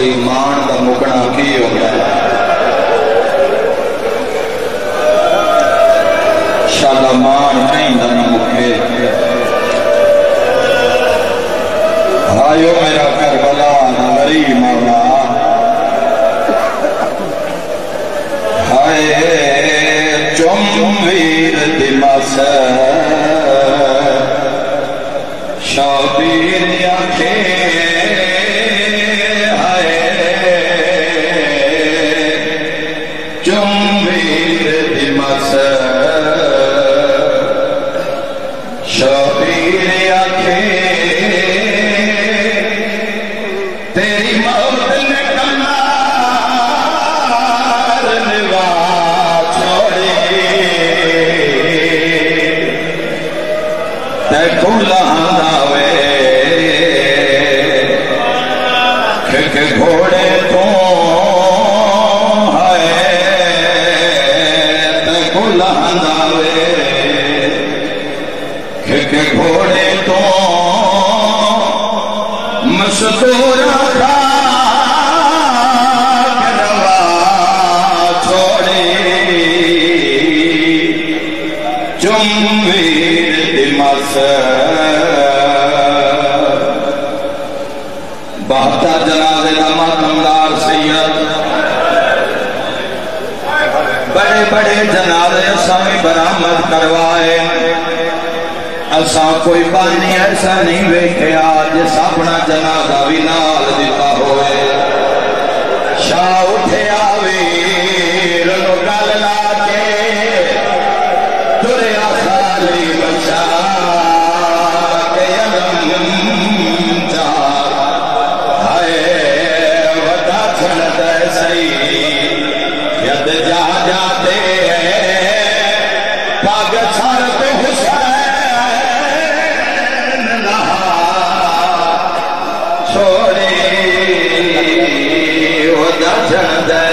ایمان کا مکنا کی ہوتا بڑے بڑے جنازے سامنے برآمد کروائے۔ اساں کوئی بانی ایسا نہیں ویکھیا جس اپنا جنازہ بھی نال دیتا ہوئے۔ شاہ اٹھے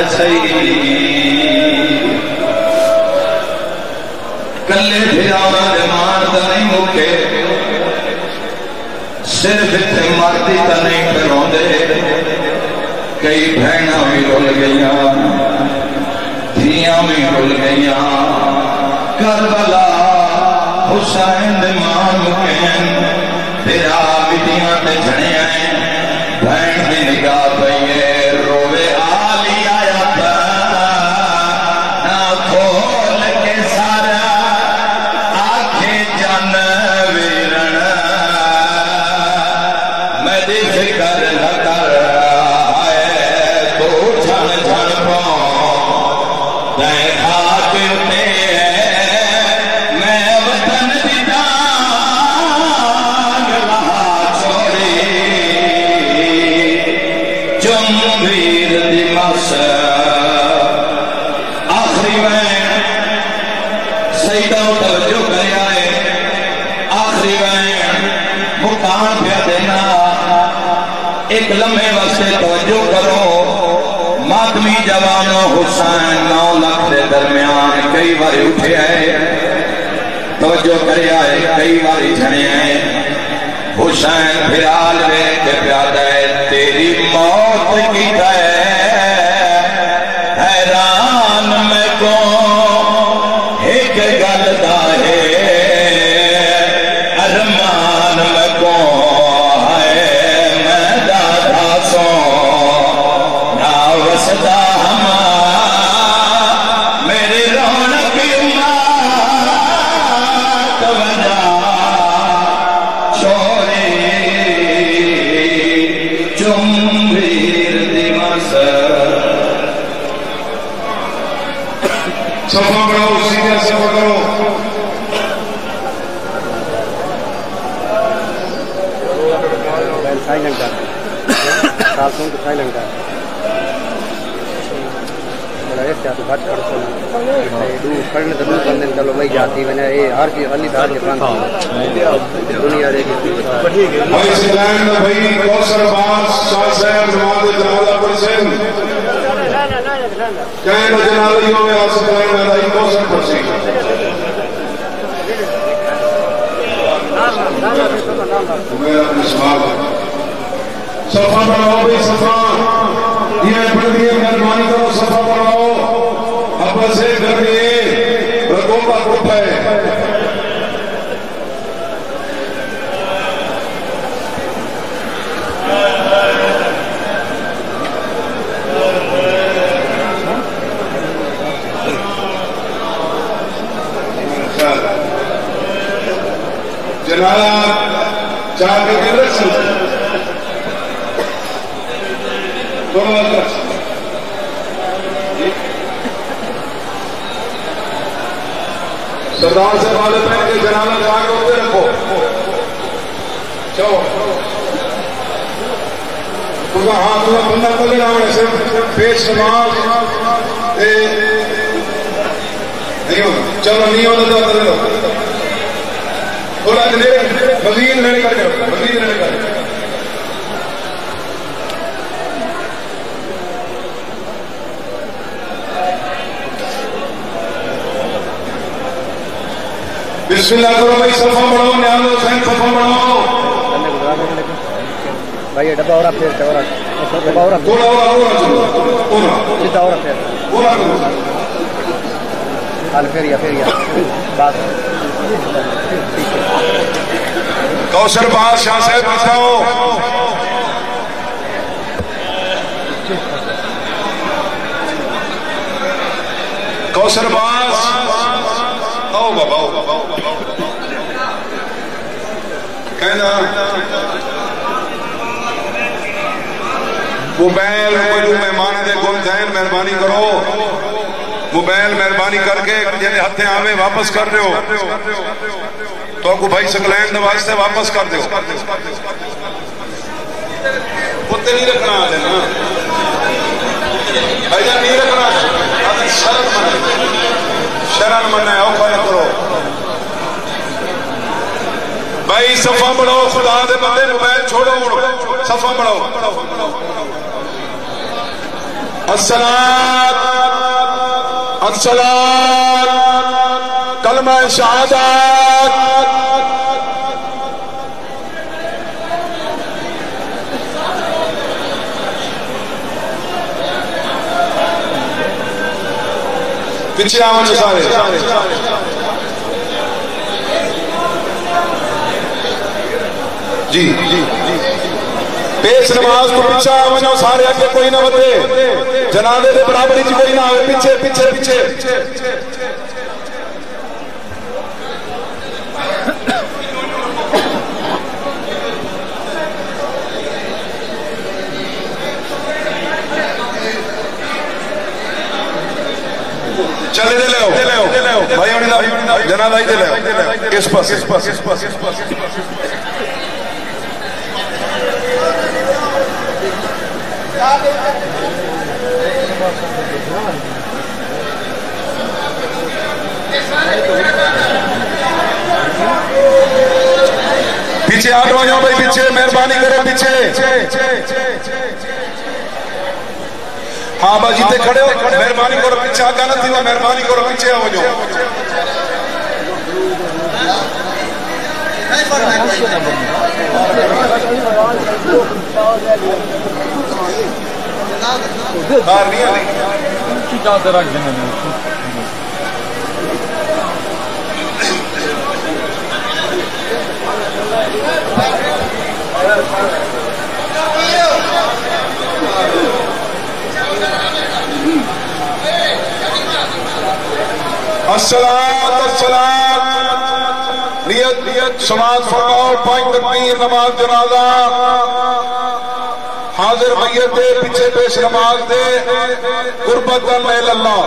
چھڑ دے سی کلے پھراونا نہیں مکے صرف اتنے نہیں دے کئی بھی رول گئیاں، دھیاں بھی رول گئیاں کربلا حسین دے مان مکین پھرا بیٹیاں تے جھڑے بھین بھی نگاہ پئیے پاؤں دے خاک اٹھے ماتمی جوانو حسین نو لکھ دے درمیان کئی بار اٹھے آئے۔ توجہ کرے آئے، کئی بار جھنے آئے۔ حسین پھرال وے کے پیادہ ہے، تیری موت کی دائے تو تو بندے چلو جاتی میں نے یہ ہر چیز علی دار دنیا دے بھائی سلام بھائی کوثر شاہ صاحب نماز جنازہ کہیں نہ میں کوثر میرا سوال صفا یہ پڑھ دیے مہربانی کرو، سفا بڑھاؤ اب سے کر کے رگوں کا گروپ ہے۔ جناب چاہ کے دل رکھ سکتے سردار سے والے پہن کے جنازہ چاہ کے ہوتے رکھو۔ چلو۔ ہاں تمہیں بندہ کر لینا صرف پیش نماز۔ نہیں ہونا چلو، نہیں ہونا تو کر لو۔ مزید لینے کر مزید لینے کر بسم اللہ کرو بھائی صفا بڑھاؤ نیاز حسین صفا بڑھاؤ بھائی ڈبا اور پھر ڈبا اور تھوڑا اور اور سیدھا اور پھر پورا کرو حال پھر یا پھر یا بات کوثر باز شاہ صاحب بتاؤ کوثر باز آؤ بابا آؤ بابا کہنا موبائل کوئی مہمان دے گم دین مہربانی کرو موبائل مہربانی کر کے جنہیں ہتھے آوے واپس کر رہے ہو تو کو بھائی سکلین دے واسطے واپس کر دیو کتے نہیں رکھنا آ جانا بھائی جان نہیں رکھنا شرط منے شرن منے اوکھا نہ کرو بھائی صفا بڑھو خدا دے بندے موبائل چھوڑو مڑو صفا بڑھو السلام السلام کلمہ شہادت پیچھے آؤ سارے جی جی پیش نماز کو پیچھے آؤ سارے اگے کوئی نہ بتے جنازے دے برابری جی کوئی نہ آئے پیچھے پیچھے پیچھے چلے دے لے ہو۔ بھائی ہونی دا جناب آئی دے لے ہو۔ اس پاس اس پاس اس پاس اس پاس پیچھے آٹھ ہو جاؤ بھائی، پیچھے۔ مہربانی کرے پیچھے۔ ہاں با جیتے کھڑے ہو، مہربانی کرو، پیچھے آگا نہ تھی، مہربانی کرو، پیچھے ہو جو دار نہیں آئی کی چاہتے رکھ دیں السلام السلام نیت نیت سماعت فرماؤ پانچ تکبیر، نماز جنازہ. حاضر میت دے، پیچھے پیش نماز دے. قربت میل اللہ.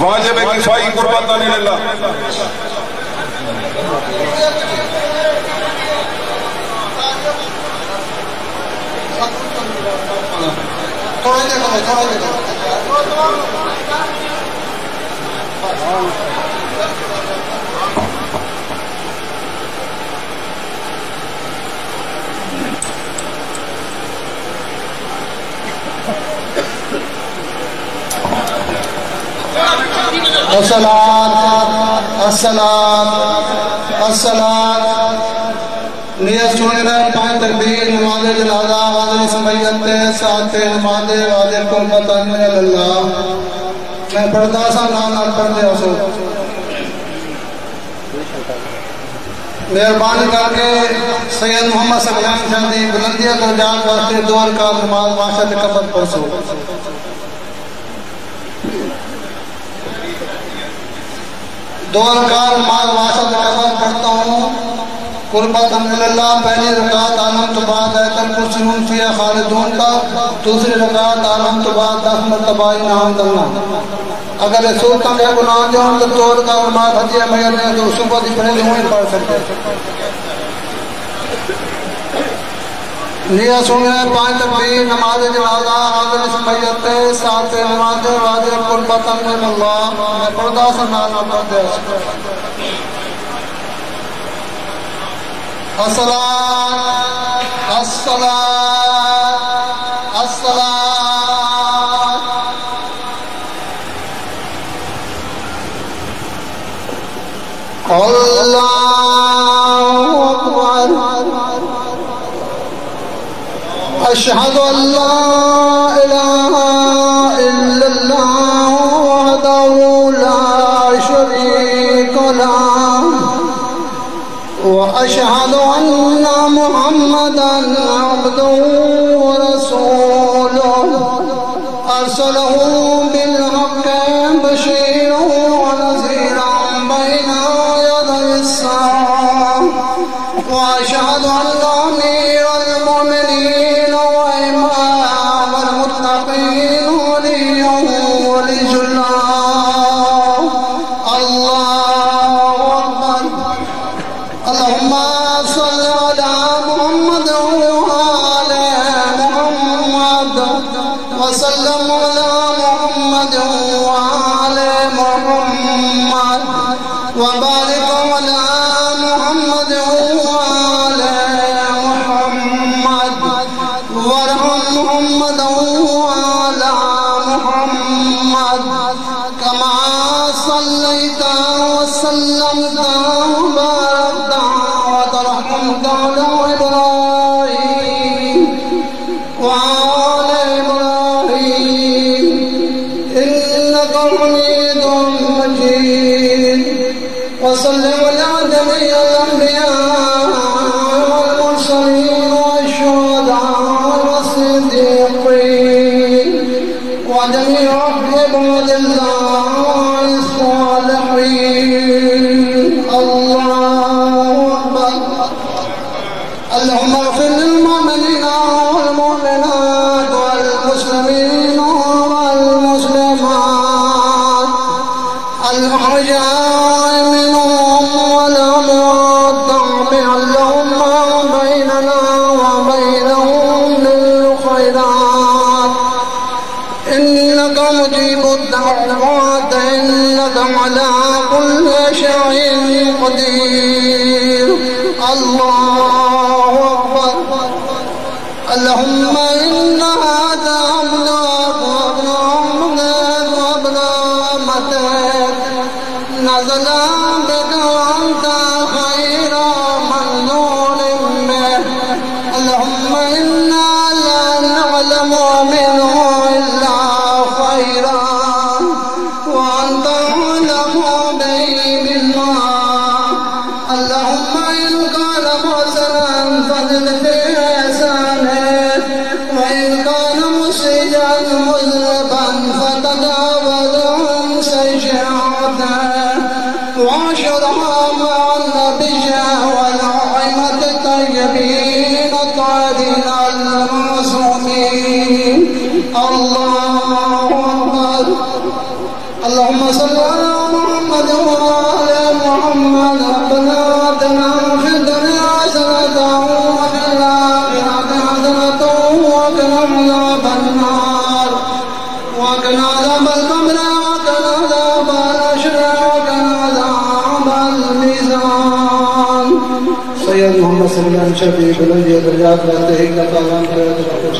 واجب کفائی قربت اللہ. میل اللہ تھوڑا دیکھو تھوڑا دیکھو السلام السلام السلام نیت سن رہے پانچ تکبیر نماز جنازہ غازی سمیت ساتھ نماز واجب قربت من اللہ۔ میں پڑھتا سا نام نال پڑھتے ہو سو مہربانی کر کے سید محمد صلی اللہ علیہ وسلم دی بلندیہ درجات واسطے دو رکعت نماز معاشرت قبر پڑھو دو رکعت نماز معاشرت قبر پڑھتا ہوں۔ قربت من اللہ، پہلی رکعت عالم تو بعد ایتن کرسنون فیا خالدون کا، دوسری رکعت عالم تو بعد دس مرتبہ انعام دلنا اگر رسول کا میں گناہ جو ہم تو دو رکعت نماز حجیہ مگر نے تو صبح دی پڑھے ہوئے پڑھ سکتے نیہ سن رہے پانچ تکبیر، نماز جنازہ، حاضر سمیت ساتھ نماز واجب قربت من اللہ میں پردہ سنانا پڑھتے ہیں الصلاة الصلاة الصلاة. الله أكبر. أشهد أن لا إله إلا الله وحده لا شريك له. وأشهد أن محمدا عبده ورسوله. أرسله بالحق بشيرا ونذيرا بين يدي الساعة. وأشهد أن وبارك Oh. پیچھے بھی بلو یہ دریات رہتے ہی کا تعلق کرے تو بہت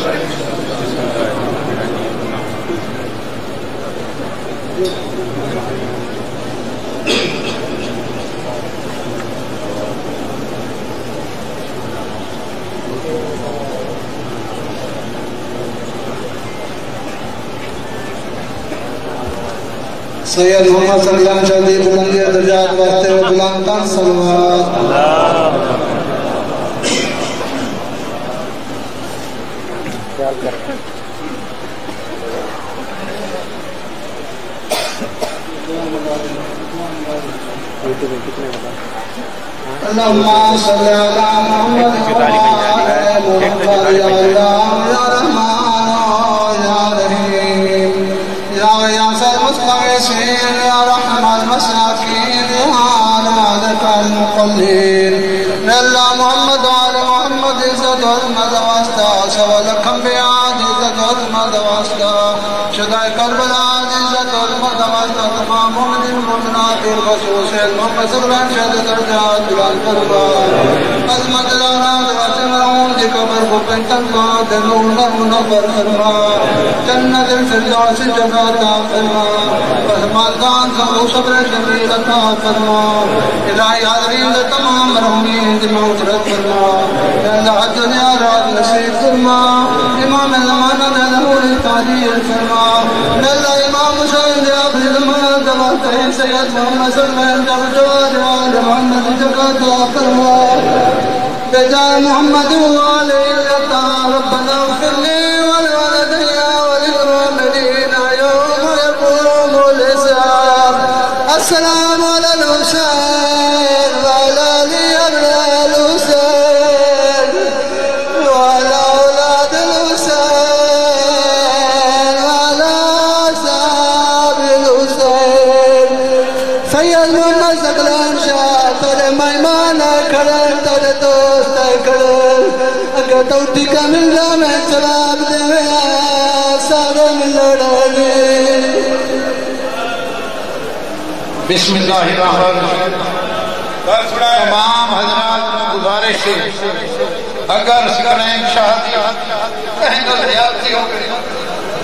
سید محمد صلی اللہ علیہ وسلم بلندی درجات واسطے بلند سلوات اللہ اللهم صل على محمد وعلى محمد يا الله يا رحمن يا رحيم يا غياث المستغيثين يا رحم المساكين يا عبادك المقلين يا الله محمد وعلى محمد عزت عظمت واسطة بیاد عزت و عظمت واسطہ شدائي کربلا عزت و عظمت واسطہ تمام مؤمن مومنات الخصوص المحمد صلى الله عليه وسلم درجات بلال خبن تنقى منور فرما جنة الفردوس جنات فرما رحمان دان سمو صبر جمیل عطا فرما الہی حاضرین دے تمام مرحومین دی مغفرت فرما اللہ دنیا رات نصیب فرما امام زمانہ دے ضرور تعدیل فرما اللہ امام حسین دے آخری زمانہ دواتے ہیں سید محمد صلی اللہ علیہ وسلم جواد وعلى محمد جگاتا فرما بجاء محمد و وعليه ربنا بسم اللہ الرحمن الرحیم۔ تمام حضرات کو گزارش ہے۔ اگر سکرین شاہدی کہیں گل حیاتی ہو گئی۔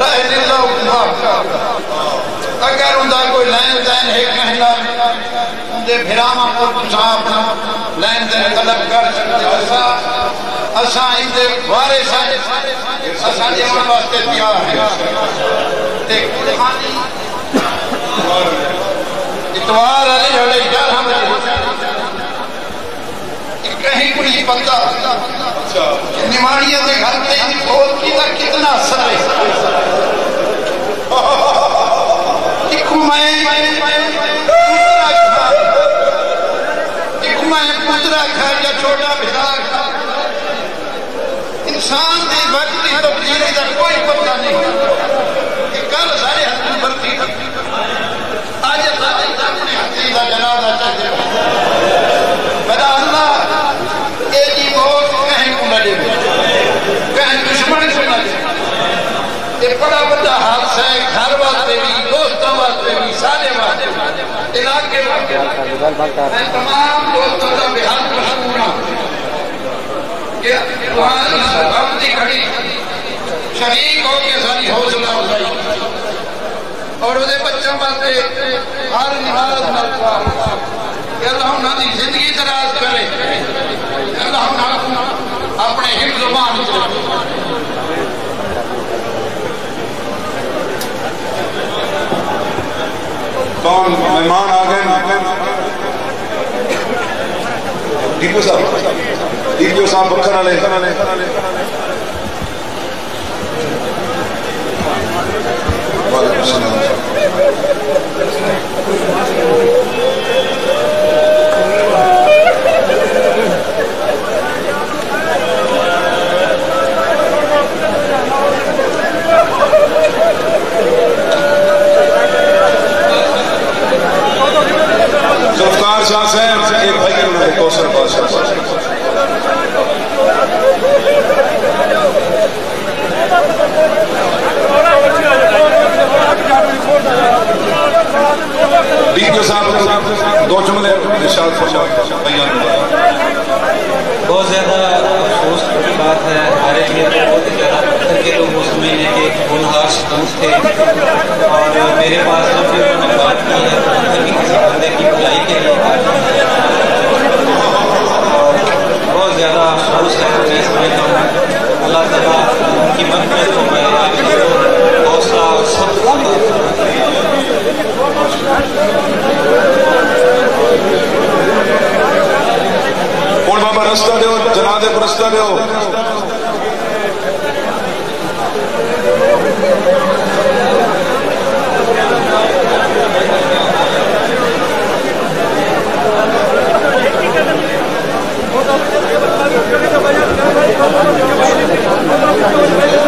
رہ اللہ اکبر اگر اندہ کوئی لین دین ہے کہنا اندے بھراما کو تسا اپنا لین دین طلب کر سکتے اسا اسا اندے بارے سائے اسا جیون واسطے تیار ہے تے قرآنی اتوار علی گیارہ بجے کہیں کوئی بندہ نماریہ کے گھر پہ کھول کی تا کتنا اثر ہے ایک میں پترا کھا یا چھوٹا بھرا کھا انسان دی وقت تبدیلی کا کوئی پتہ نہیں کہ کل سارے ہاتھ برتی آج سارے اپنے ہاتھی کا جنازہ بدا اللہ اے جی موت کہیں کو نہ دے۔ کہیں دشمن کو نہ دے۔ یہ بڑا بڑا حادثہ ہے، گھر واسطے بھی، دوستوں واسطے بھی، سارے واسطے علاقے واسطے میں تمام دوستوں کا بہت مشکور ہوں کہ وہاں سبب دی کھڑی شریک ہو کے ساری حوصلہ افزائی۔ اور وہ بچوں واسطے ہر نماز مرتبہ کہ اللہ انہوں نے زندگی دراز کرے۔ اللہ انہوں اپنے حفظ و مان چلے کون مہمان آ گئے؟ ڈیپو صاحب۔ ڈیپو صاحب بکر والے۔ وعلیکم السلام۔ ذوالفقار شاہ صاحب، ایک بھائی کے نام ہے کوثر بادشاہ ڈی صاحب، دو جملے ارشاد فرما بیان بہت زیادہ افسوس کی بات ہے۔ ہمارے لیے بہت ہی زیادہ پتھر کے لوگ اس مہینے کے گنہار شکوس تھے۔ اور میرے پاس جب بھی انہوں نے بات کی ہے قیمت بابا رستہ دیو جنادے پر رستہ دیو Thank you. Gracias.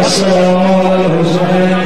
Assalamu alaikum.